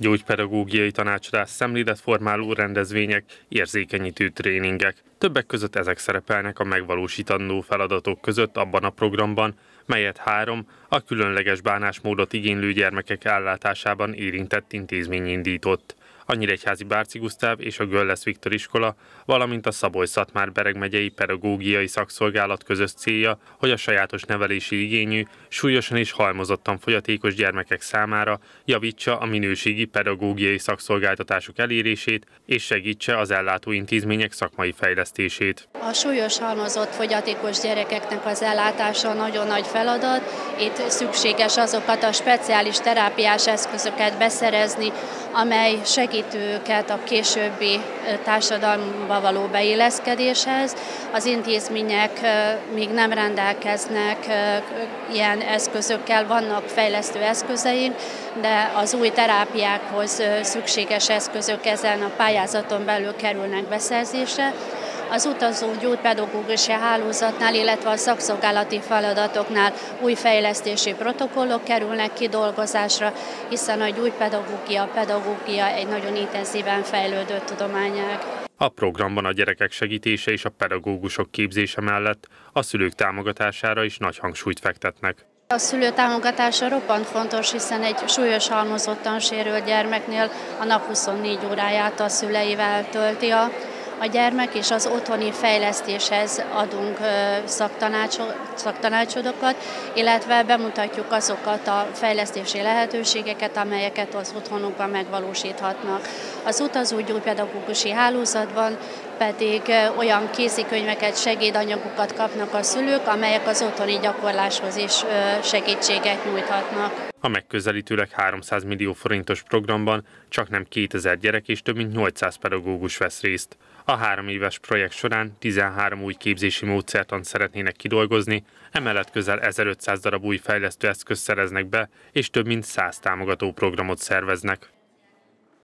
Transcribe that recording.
Gyógypedagógiai tanácsadás szemléletformáló rendezvények, érzékenyítő tréningek. Többek között ezek szerepelnek a megvalósítandó feladatok között abban a programban, melyet három a különleges bánásmódot igénylő gyermekek ellátásában érintett intézmény indított a Nyíregyházi Bárci Gusztáv és a Göllesz Viktor iskola, valamint a Szabolcs-Szatmár Bereg megyei pedagógiai szakszolgálat közös célja, hogy a sajátos nevelési igényű, súlyosan és halmozottan fogyatékos gyermekek számára javítsa a minőségi pedagógiai szakszolgáltatások elérését és segítse az ellátóintézmények szakmai fejlesztését. A súlyos halmozott fogyatékos gyerekeknek az ellátása nagyon nagy feladat. Itt szükséges azokat a speciális terápiás eszközöket beszerezni, amely segíti őket a későbbi társadalomba való beilleszkedéshez. Az intézmények még nem rendelkeznek ilyen eszközökkel, vannak fejlesztő eszközeink, de az új terápiákhoz szükséges eszközök ezen a pályázaton belül kerülnek beszerzésre az utazó gyógypedagógusi hálózatnál, illetve a szakszolgálati feladatoknál új fejlesztési protokollok kerülnek kidolgozásra, hiszen a gyógypedagógia, pedagógia egy nagyon intenzíven fejlődő tudományág. A programban a gyerekek segítése és a pedagógusok képzése mellett a szülők támogatására is nagy hangsúlyt fektetnek. A szülő támogatása roppant fontos, hiszen egy súlyos halmozottan sérült gyermeknél a nap 24 óráját a szüleivel tölti a a gyermek és az otthoni fejlesztéshez adunk szaktanácsodokat, illetve bemutatjuk azokat a fejlesztési lehetőségeket, amelyeket az otthonukban megvalósíthatnak. Az utazógyógypedagógusi hálózatban pedig olyan kézikönyveket, segédanyagokat kapnak a szülők, amelyek az otthoni gyakorláshoz is segítséget nyújthatnak. A megközelítőleg 300 millió forintos programban csak nem 2000 gyerek és több mint 800 pedagógus vesz részt. A három éves projekt során 13 új képzési módszertant szeretnének kidolgozni, emellett közel 1500 darab új fejlesztő eszközt szereznek be, és több mint 100 támogató programot szerveznek.